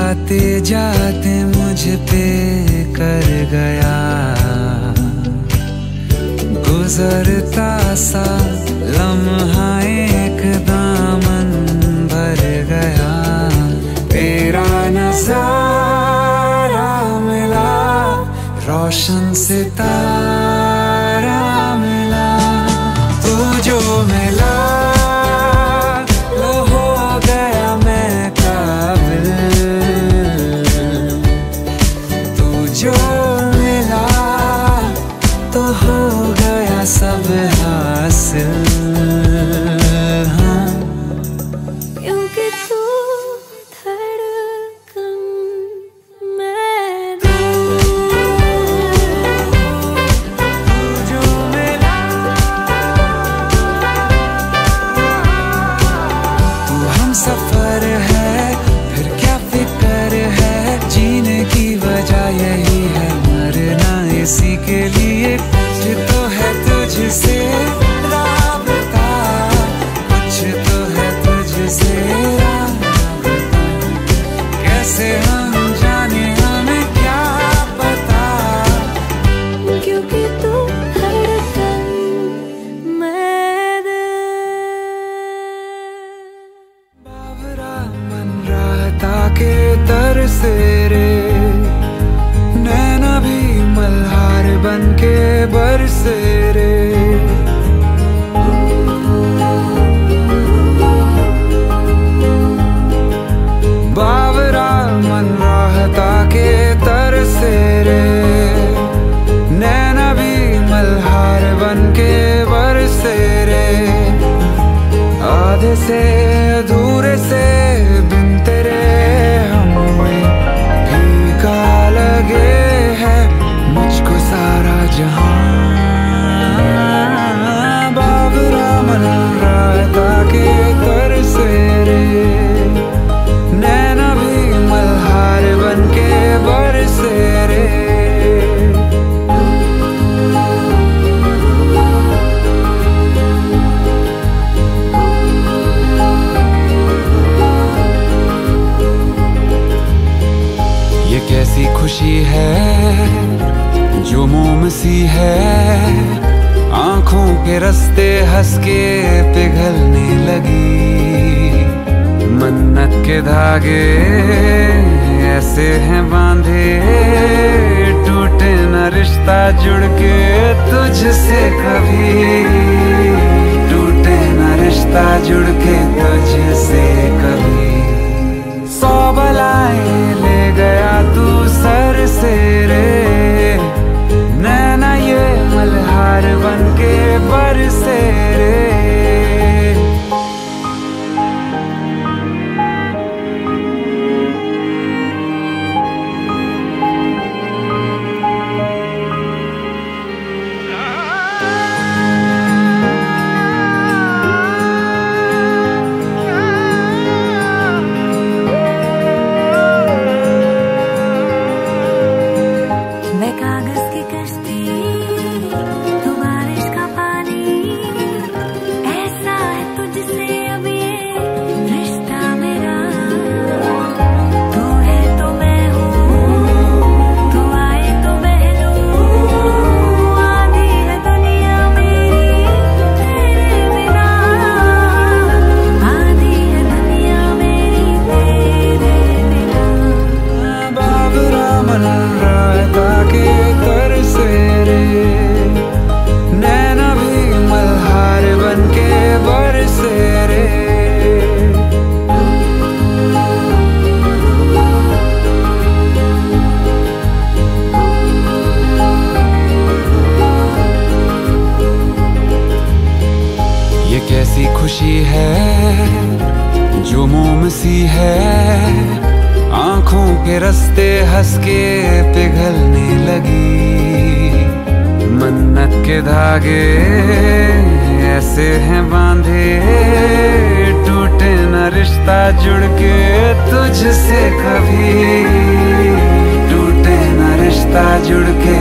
जाते जाते मुझ पे कर गया। गुजरता सा लम्हा एक दामन भर गया। तेरा नज़ारा मिला, रोशन सितारा मिला। तू जो मिला गया सब कैसी खुशी है, जो मोम सी है। आँखों के रस्ते हंस के पिघलने लगी। मन्नत के धागे ऐसे हैं बांधे। टूटे न रिश्ता जुड़ के तुझसे कभी। टूटे न रिश्ता जुड़ के तुझसे के रस्ते हंस के पिघलने लगी। मन्नत के धागे ऐसे हैं बांधे। टूटे न रिश्ता जुड़ के तुझसे कभी। टूटे न रिश्ता जुड़ के